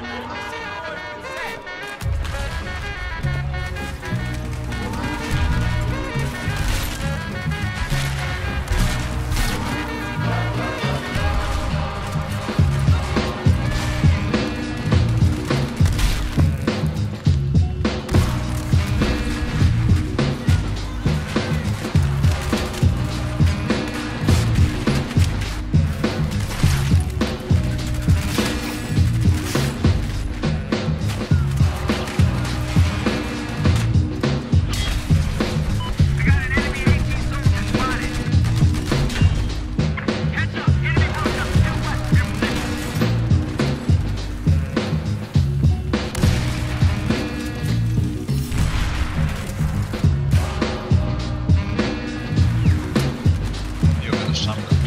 Música number.